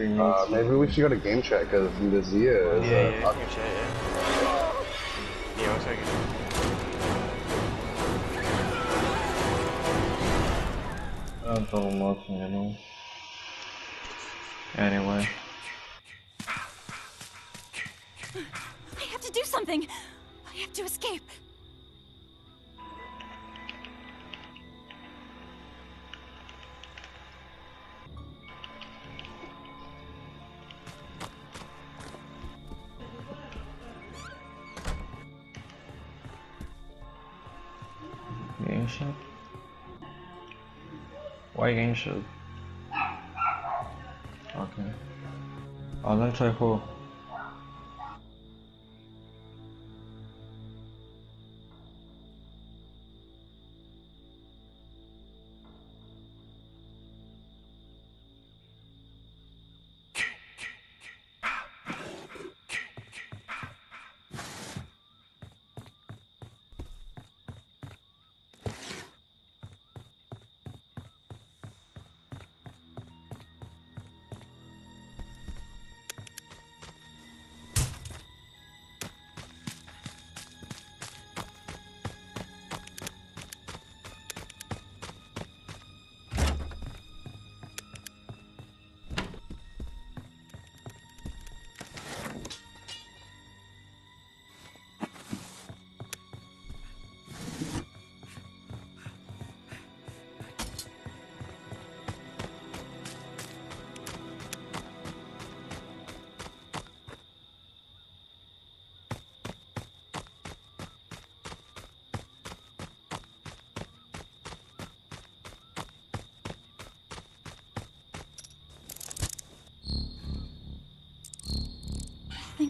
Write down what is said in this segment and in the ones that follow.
Three Uh, maybe we should go to game chat because the Zia is. Yeah, yeah, uh, game chat, yeah. Yeah, one second. I don't double motion, you know. Anyway. I have to do something. I have to escape. against. Okay. Oh, let's try for.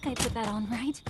Think I put that on right.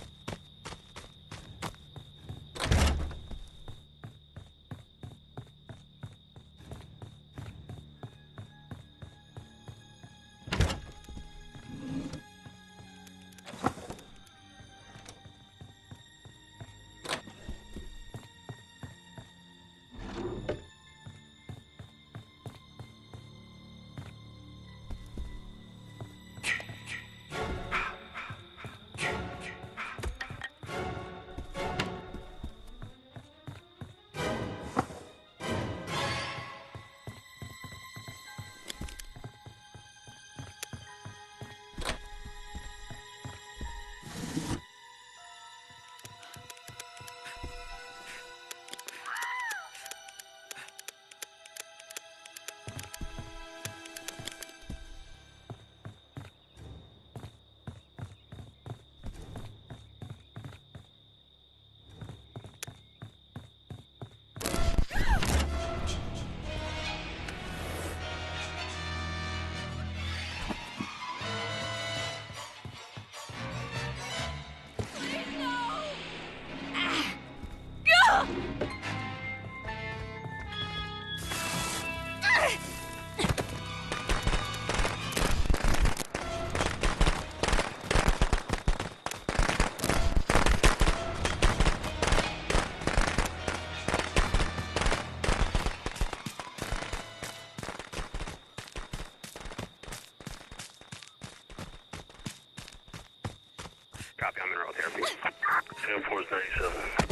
Copy, I'm in roll therapy. 10 4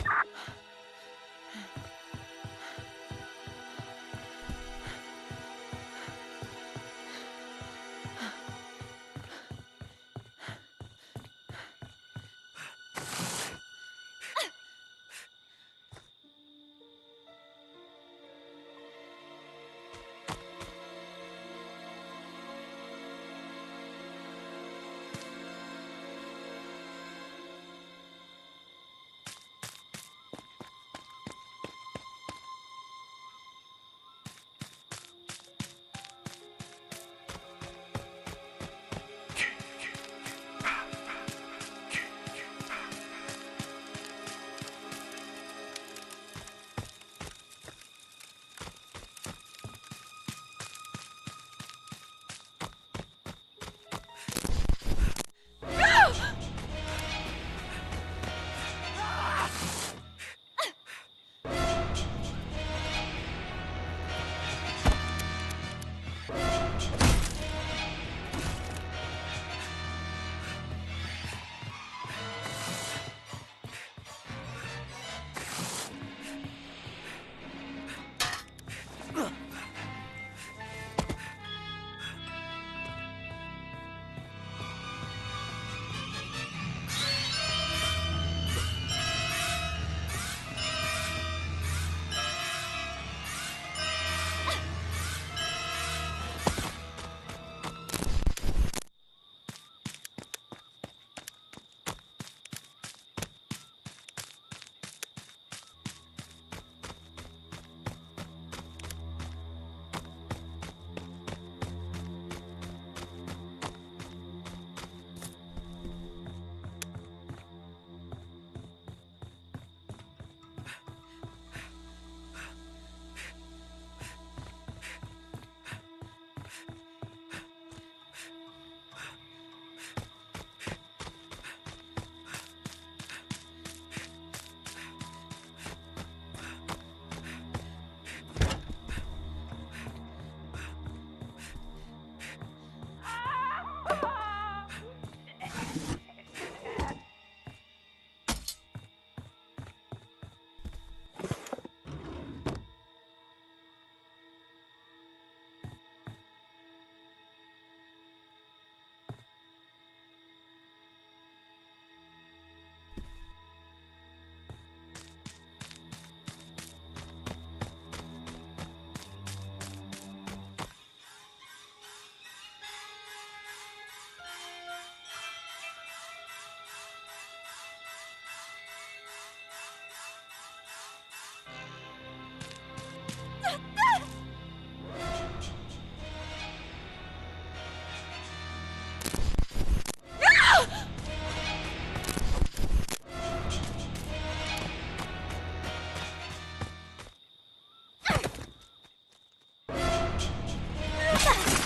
だ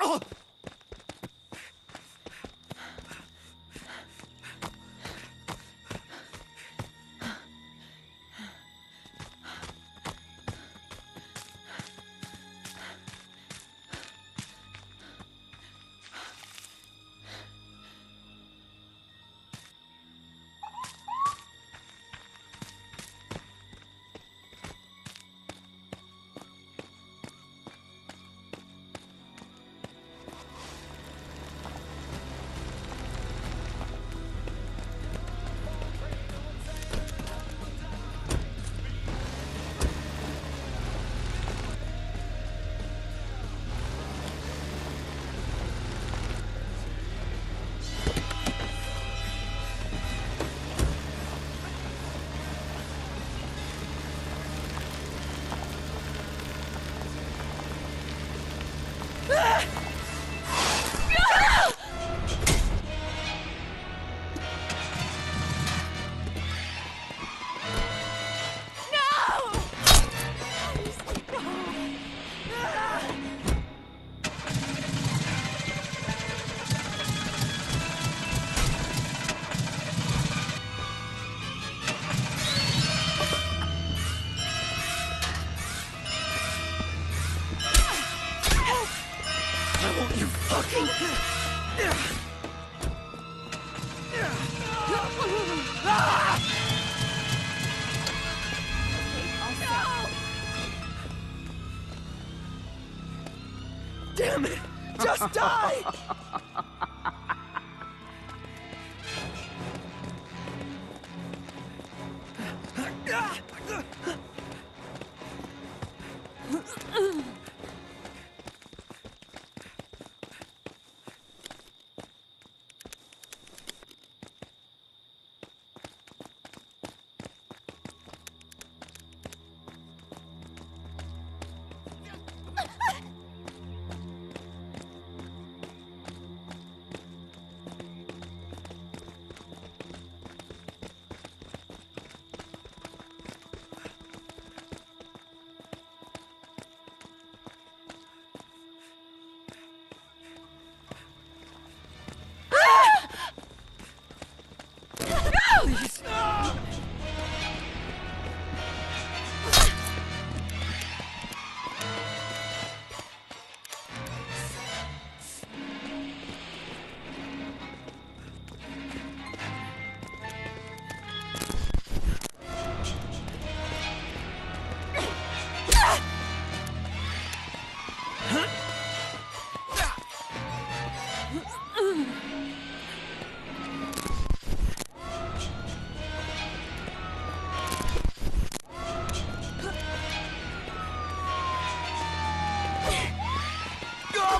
Oh! fucking...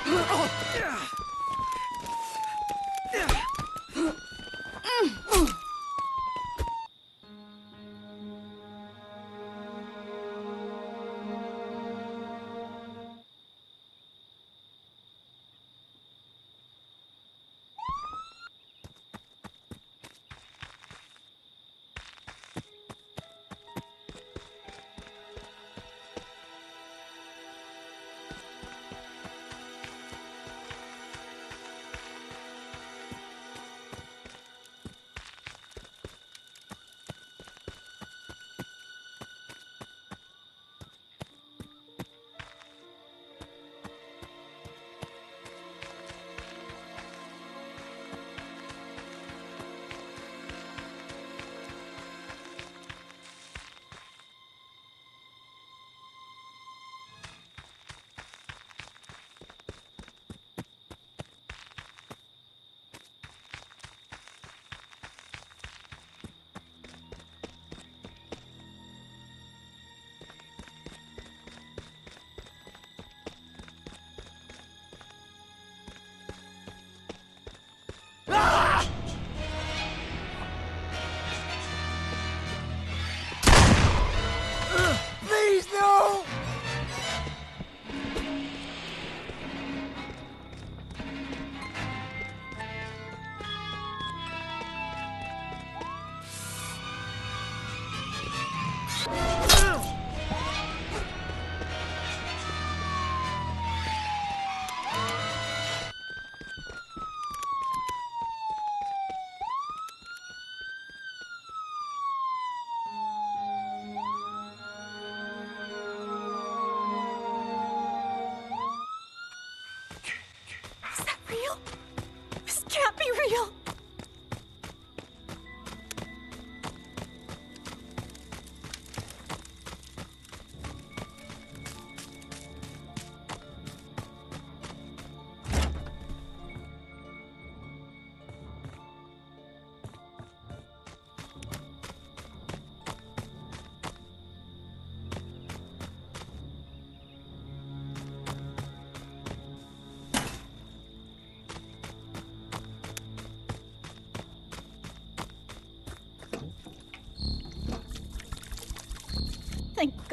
じゃあ!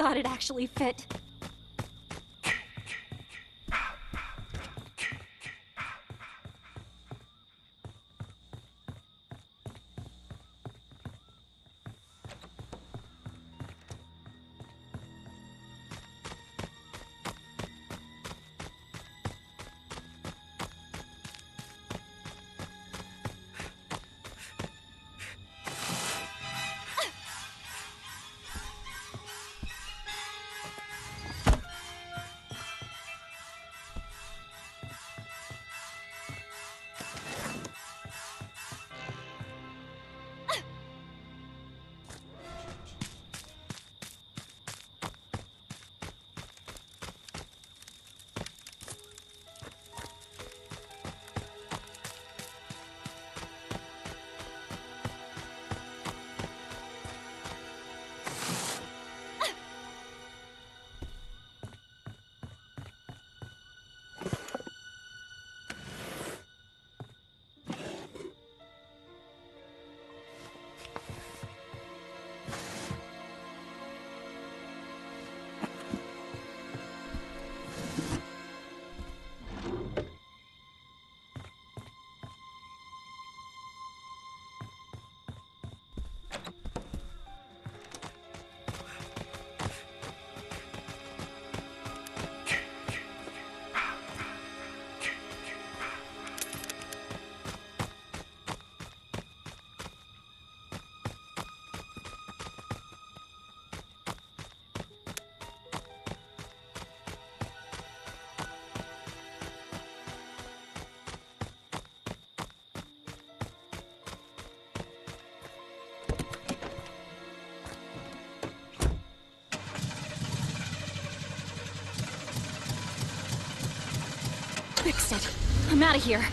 God it actually fit. I'm out of here.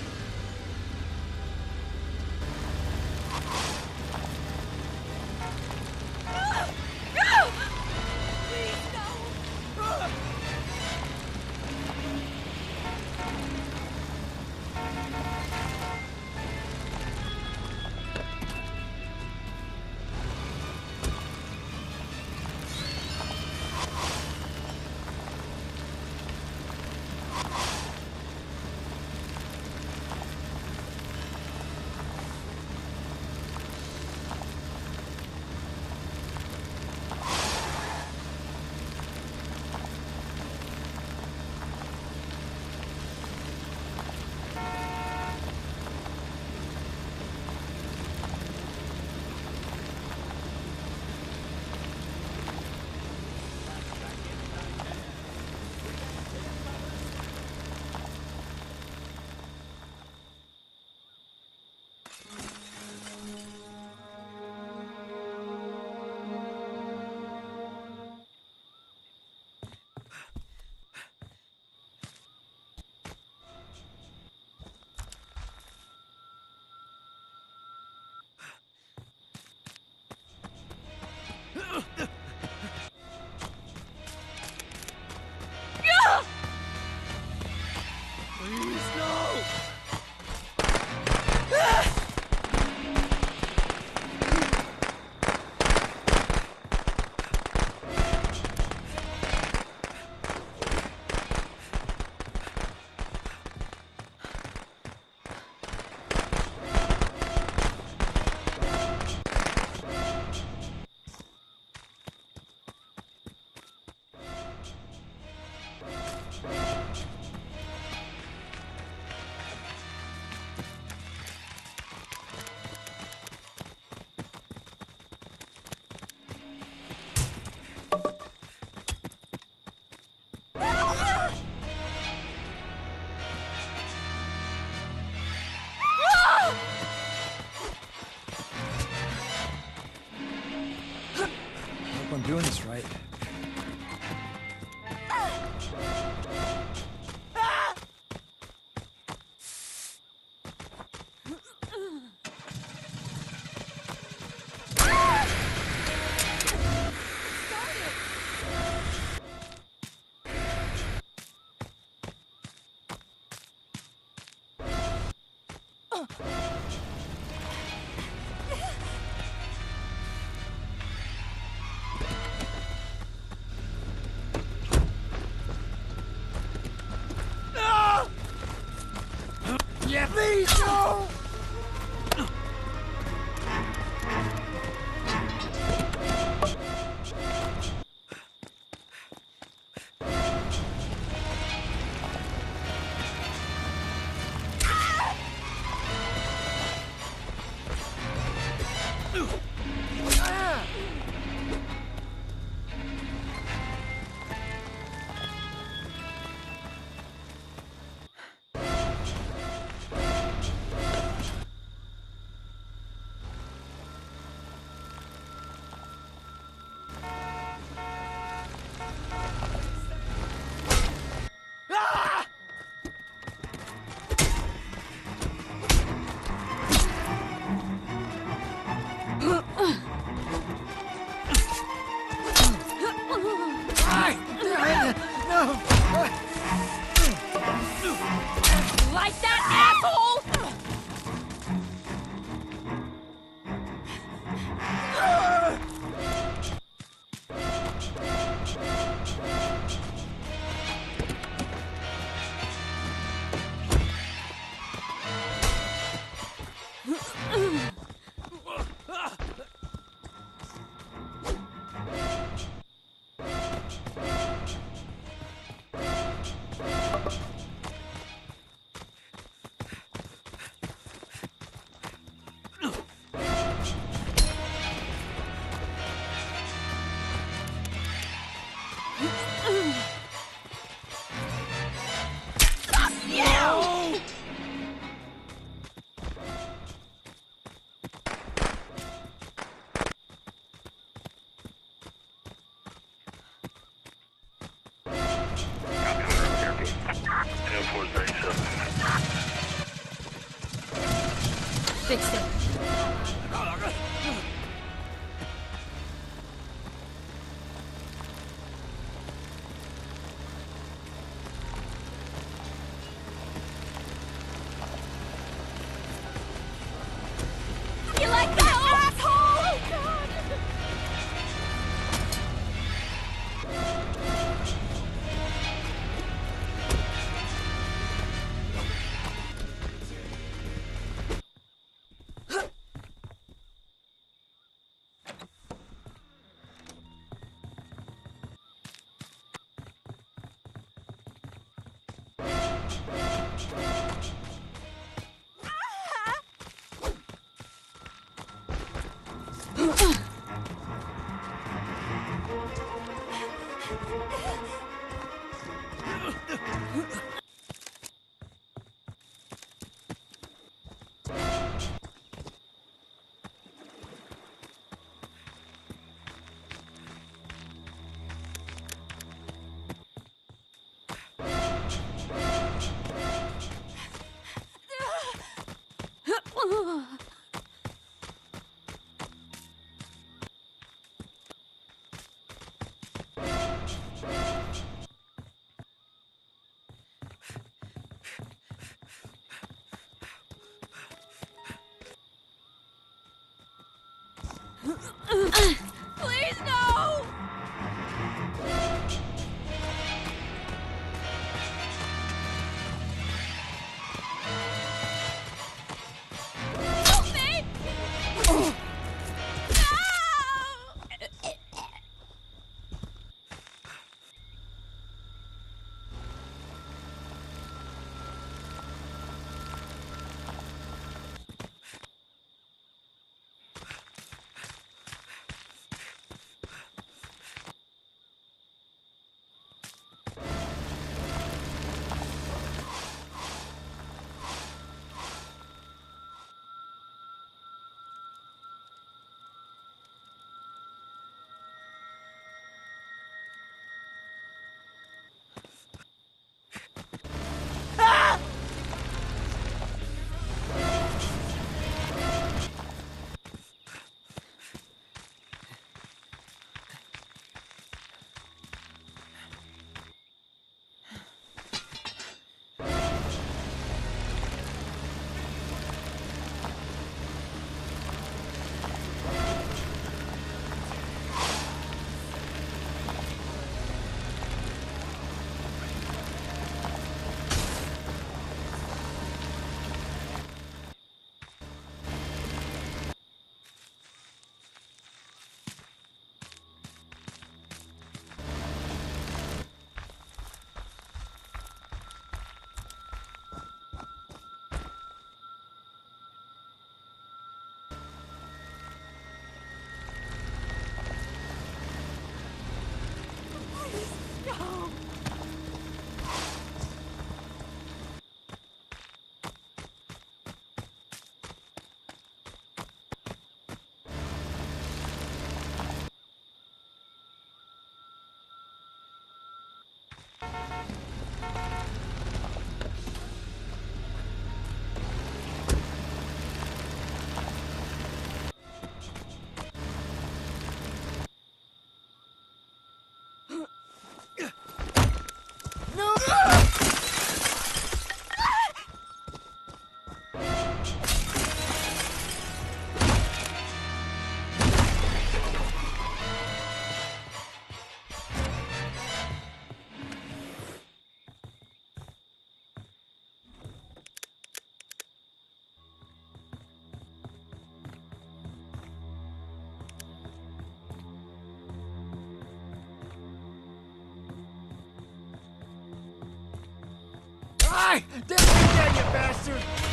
Again, you bastard!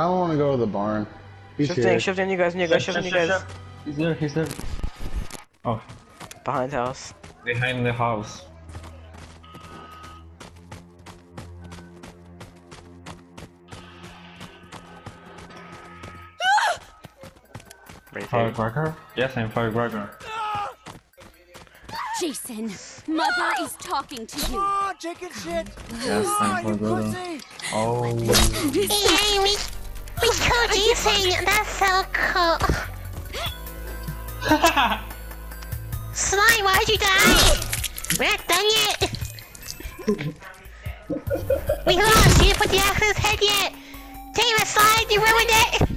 I kind of want to go to the barn. He's Shifting, here. shifting you guys, you guys, shifting you guys. He's there, he's there. Oh, Behind the house. behind the house. Right there. Firecracker? Yes, I'm Firecracker. Jason, Mother is talking to you. Oh, chicken shit! Yes, I'm you Firecracker. pussy! Oh, Yay, we, we killed Jason. That's so cool. Slime, why'd you die? We're not done yet. we lost. You didn't put the axe in his head yet. Damn it, Slime, you ruined it.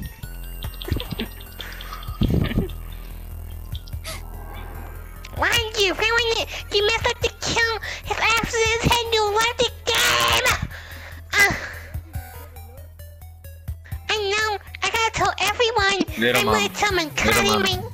Know. I gotta tell everyone.